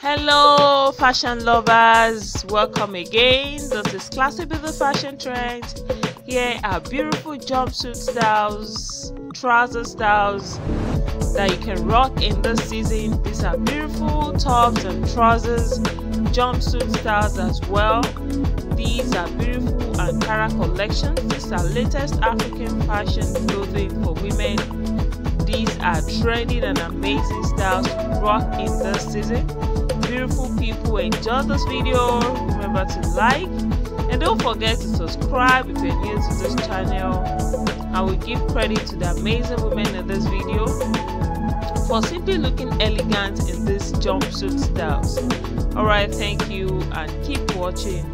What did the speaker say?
Hello, fashion lovers! Welcome again. This is Classic Beader Fashion Trends. Here are beautiful jumpsuit styles, trouser styles that you can rock in this season. These are beautiful tops and trousers, jumpsuit styles as well. These are beautiful Ankara collections. These are latest African fashion clothing for women. These are trendy and amazing styles to rock in this season beautiful people. Enjoy this video. Remember to like. And don't forget to subscribe if you're new to this channel. I will give credit to the amazing women in this video for simply looking elegant in these jumpsuit styles. All right thank you and keep watching